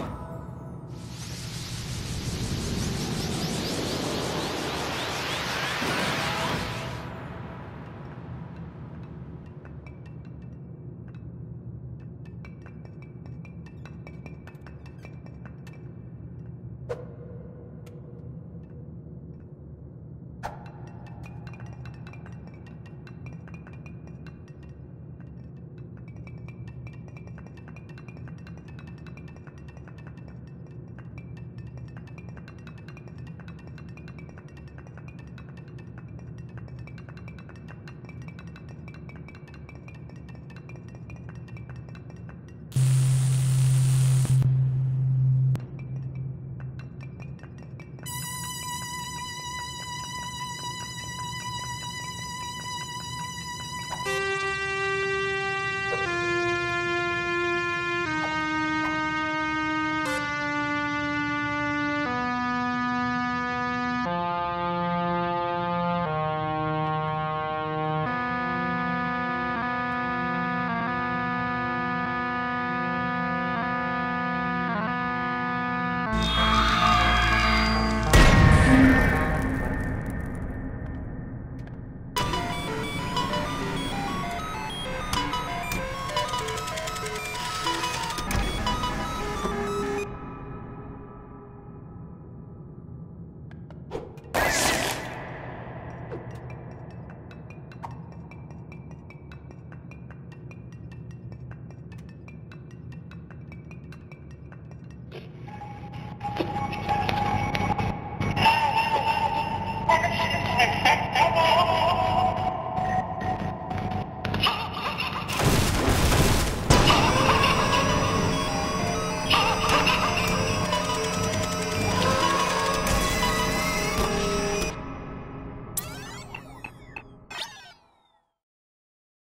Come on.